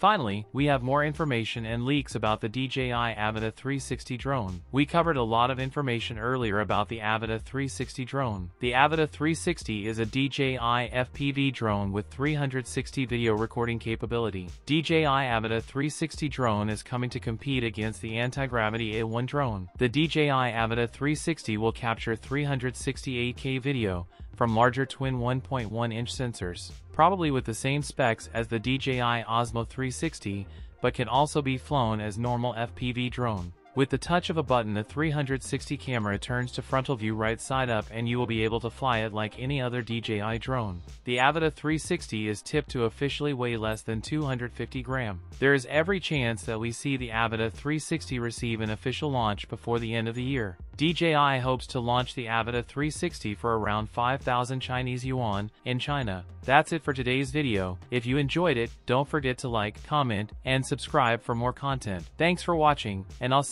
Finally, we have more information and leaks about the DJI Avata 360 drone. We covered a lot of information earlier about the Avata 360 drone. The Avata 360 is a DJI FPV drone with 360 video recording capability. DJI Avata 360 drone is coming to compete against the Antigravity A1 drone. The DJI Avata 360 will capture 368K video from larger twin 1.1-inch sensors, probably with the same specs as the DJI Osmo 360, but can also be flown as normal FPV drone. With the touch of a button the 360 camera turns to frontal view right side up and you will be able to fly it like any other DJI drone. The Avata 360 is tipped to officially weigh less than 250 gram. There is every chance that we see the Avata 360 receive an official launch before the end of the year. DJI hopes to launch the Avata 360 for around 5,000 Chinese yuan in China. That's it for today's video. If you enjoyed it, don't forget to like, comment, and subscribe for more content. Thanks for watching, and I'll